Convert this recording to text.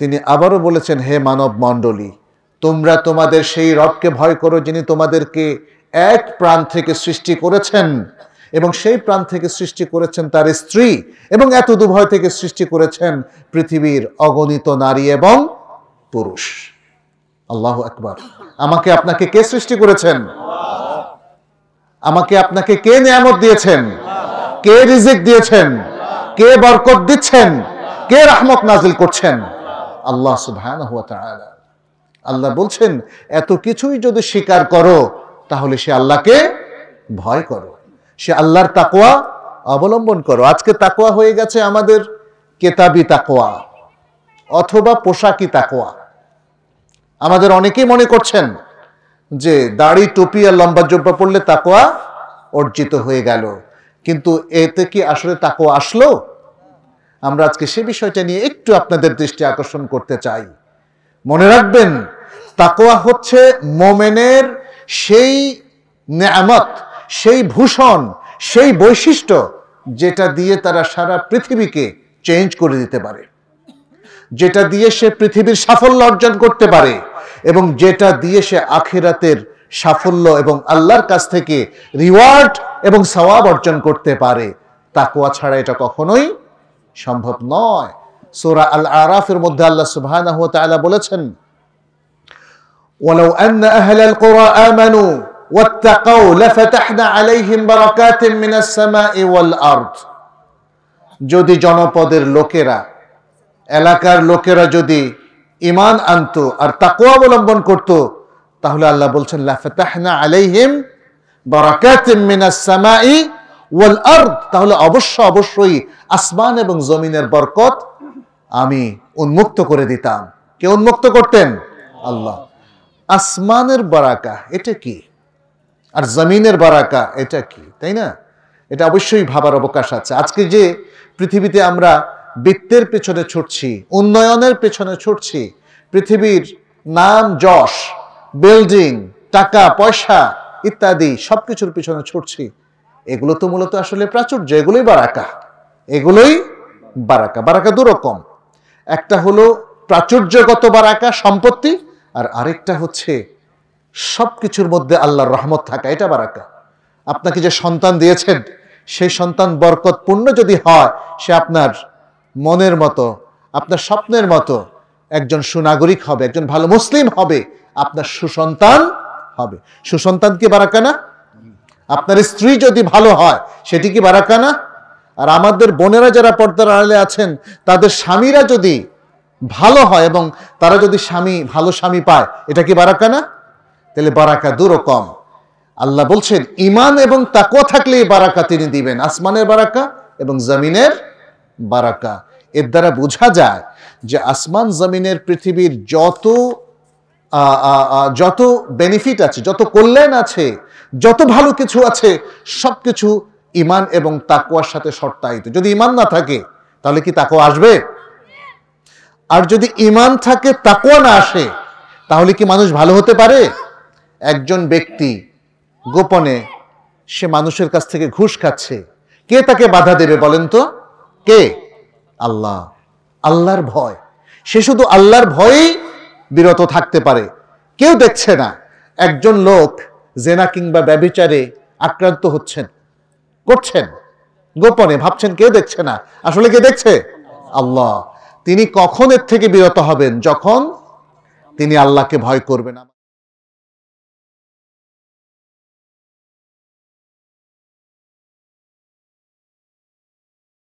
তিনি আবারও বলেছেন, হে মানব মণ্ডলী, তোমরা তোমাদের সেই রবকে ভয় করো যিনি তোমাদেরকে এক প্রাণ থেকে সৃষ্টি করেছেন এবং সেই প্রাণ থেকে সৃষ্টি করেছেন তার স্ত্রী এবং এত দুভয় থেকে সৃষ্টি করেছেন পৃথিবীর অগণিত নারী এবং পুরুষ। আল্লাহ একবার আমাকে আপনাকে কে সৃষ্টি করেছেন? আমাকে আপনাকে কে নিয়ামত দিয়েছেন? কে রিজিক দিয়েছেন? কে বরকত দিচ্ছেন? কে রহমত নাজিল করছেন? আল্লাহ সুবহানাহু ওয়া তাআলা। আল্লাহ বলছেন, এত কিছুই যদি স্বীকার করো, তাহলে সে আল্লাহকে ভয় করো। সে আল্লাহর তাকোয়া অবলম্বন করো। আজকে তাকোয়া হয়ে গেছে আমাদের কেতাবি তাকোয়া অথবা পোশাকি তাকোয়া আমাদের অনেকেই মনে করছেন যে দাড়ি, টুপি আর লম্বা জব্বা পড়লে তাকোয়া অর্জিত হয়ে গেল। কিন্তু এতে কি আসলে তাকোয়া আসলো? আমরা আজকে সে বিষয়টা নিয়ে একটু আপনাদের দৃষ্টি আকর্ষণ করতে চাই। মনে রাখবেন তাকোয়া হচ্ছে মোমেনের সেই নেয়ামত, সেই ভূষণ, সেই বৈশিষ্ট্য যেটা দিয়ে তারা সারা পৃথিবীকে চেঞ্জ করে দিতে পারে। যেটা দিয়ে সে পৃথিবীর সাফল্য অর্জন করতে পারে এবং যেটা দিয়ে সে আখেরাতের সাফল্য এবং আল্লাহর কাছ থেকে রিওয়ার্ড এবং সওয়াব অর্জন করতে পারে। তাকুয়া ছাড়া এটা কখনোই সম্ভব নয় সূরা আল আরাফের মধ্যে আল্লাহ সুবহানাহু ওয়া তাআলা বলেছেন ولو أن أهل القرى آمنوا واتقوا لفتحنا عليهم بركات من السماء والأرض যদি জনপদের লোকেরা এলাকার লোকেরা যদি ইমান আনতো আর তাকওয়া অবলম্বন করত তাহলে আল্লাহ বলছেন লাফাতাহনা আলাইহিম বারাকাতিম মিনাস সামাই ওয়াল আরদ, তাহলে অবশ্য অবশ্যই আসমান এবং জমিনের বরকত আমি উন্মুক্ত করে দিতাম। কে উন্মুক্ত করতেন? আল্লাহ। আসমানের বারাকা, এটা কি? আর জমিনের বারাকা, এটা কি? তাই না? এটা অবশ্যই ভাবার অবকাশ আছে। আজকে যে পৃথিবীতে আমরা বৃত্তের পেছনে ছুটছি, উন্নয়নের পেছনে ছুটছি, পৃথিবীর নাম যশ, বিল্ডিং, টাকা, পয়সা ইত্যাদি সবকিছুর পিছনে ছুটছি এগুলো তো মূলত আসলে প্রাচুর্য, এগুলোই বারাকা। এগুলোই বারাকা। বারাকা দুরকম একটা হলো প্রাচুর্যগত বারাকা, সম্পত্তি, আর আরেকটা হচ্ছে সব কিছুর মধ্যে আল্লাহর রহমত থাকা। এটা বারাকা। আপনাকে যে সন্তান দিয়েছেন, সেই সন্তান বরকতপূর্ণ যদি হয়, সে আপনার মনের মতো, আপনার স্বপ্নের মতো একজন সুনাগরিক হবে, একজন ভালো মুসলিম হবে, আপনার সুসন্তান হবে। সুসন্তান কি বারাকা না? আপনার স্ত্রী যদি ভালো হয়, সেটি কি বারাকা না আর আমাদের বোনেরা যারা পর্দার আড়ালে আছেন, তাদের স্বামীরা যদি ভালো হয় এবং তারা যদি স্বামী, ভালো স্বামী পায়, এটা কি বারাকা না তাহলে বারাকা দুরকম। আল্লাহ বলছেন ইমান এবং তাকওয়া থাকলেই বারাকা তিনি দিবেন। আসমানের বারাকা এবং জমিনের বারাকা। এর দ্বারা বোঝা যায় যে আসমান, জমিনের পৃথিবীর যত যত বেনিফিট আছে, যত কল্যাণ আছে, যত ভালো কিছু আছে, সবকিছু ইমান এবং তাকওয়ার সাথে শর্তায়িত। যদি ইমান না থাকে, তাহলে কি তাকুয়া আসবে? আর যদি ইমান থাকে, তাকওয়া না আসে, তাহলে কি মানুষ ভালো হতে পারে? একজন ব্যক্তি গোপনে সে মানুষের কাছ থেকে ঘুষ খাচ্ছে। কে তাকে বাধা দেবে বলেন তো? কে? আল্লাহ। আল্লাহর ভয়। সে শুধু আল্লাহর ভয়েই বিরত থাকতে পারে। কেউ দেখছে না। একজন লোক জেনা কিংবা ব্যবিচারে আক্রান্ত হচ্ছেন। করছেন। গোপনে ভাবছেন কেউ দেখছে না। আসলে কে দেখছে? আল্লাহ। তিনি কখন এর থেকে বিরত হবেন? যখন তিনি আল্লাহকে ভয় করবেন।